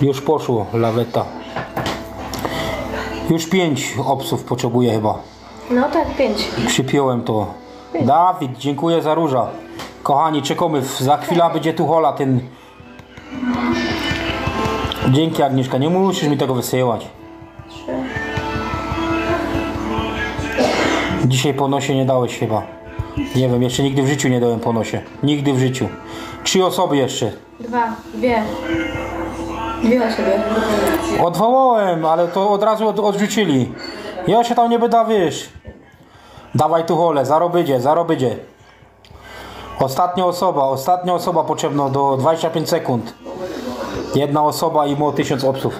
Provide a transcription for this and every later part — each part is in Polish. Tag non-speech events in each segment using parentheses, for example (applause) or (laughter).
Już poszło, laweta. Już pięć obsów potrzebuję chyba. No tak, pięć. Przypiąłem to. Dawid, dziękuję za róża. Kochani, czekamy. Za chwilę będzie tu hola ten. Dzięki Agnieszka, nie musisz mi tego wysyłać. Trzy. Dzisiaj po nosie nie dałeś chyba. Nie wiem, jeszcze nigdy w życiu nie dałem po nosie. Nigdy w życiu. Trzy osoby jeszcze. Dwa. Dwie. Dwie osoby. Odwołałem, ale to od razu od, odrzucili. Ja się tam nie będę, wiesz. Dawaj tu holę, zarobydzie, zarobydzie. Ostatnia osoba, ostatnia osoba potrzebna do 25 sekund. Jedna osoba i mo 1000 obsów.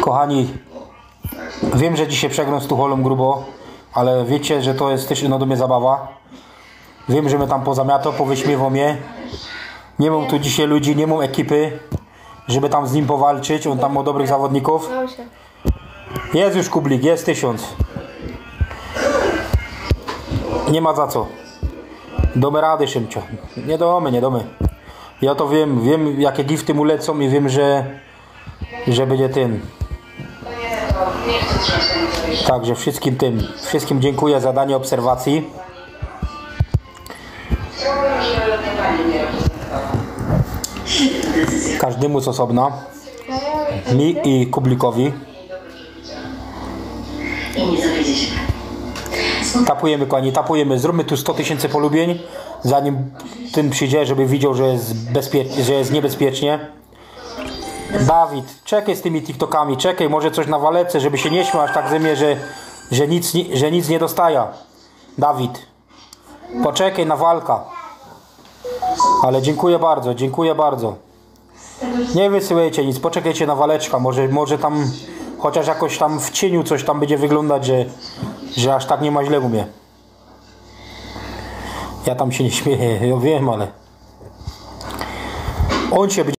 Kochani, wiem, że dzisiaj przegram z Tucholą grubo, ale wiecie, że to jest też no do mnie zabawa. Wiem, że my tam pozamiato, powyśmiewał mnie. Nie mam tu dzisiaj ludzi, nie mam ekipy, żeby tam z nim powalczyć. On tam ma dobrych zawodników. Jest już kublik, jest tysiąc. Nie ma za co. Domy rady, Szymcio. Nie domy, nie domy. Ja to wiem, wiem jakie gifty mu lecą i wiem, że, że będzie ten. Także wszystkim tym, wszystkim dziękuję za danie obserwacji. Każdemu z osobna. Mi i Kublikowi. Tapujemy kochani, tapujemy. Zróbmy tu 100 tysięcy polubień, zanim ten przyjdzie, żeby widział, że jest, że jest niebezpiecznie. Dawid, czekaj z tymi TikTokami, czekaj, może coś na walece, żeby się nie śmiał aż tak ze mnie, że, że, nic, że nic nie dostaje. Dawid, poczekaj na walka. Ale dziękuję bardzo, dziękuję bardzo. Nie wysyłajcie nic, poczekajcie na waleczka, może, może tam chociaż jakoś tam w cieniu coś tam będzie wyglądać, że, że aż tak nie ma źle u mnie. Ja tam się nie śmieję, (laughs) ja wiem, ale on się będzie